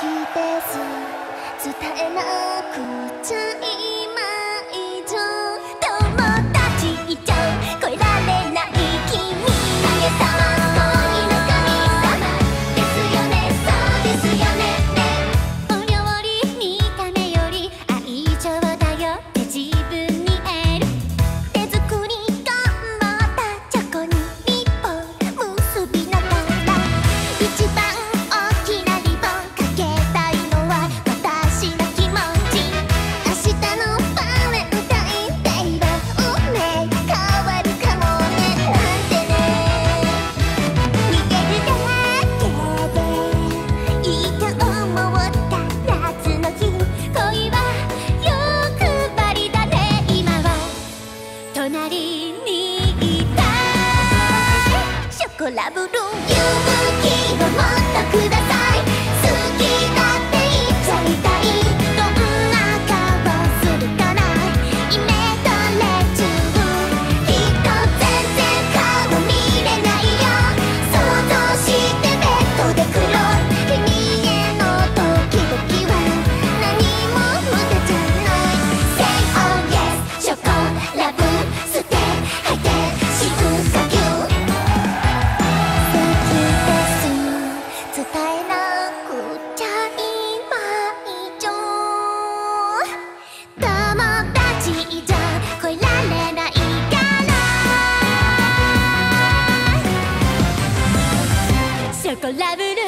きです。伝えなくちゃい Abu ョコラブル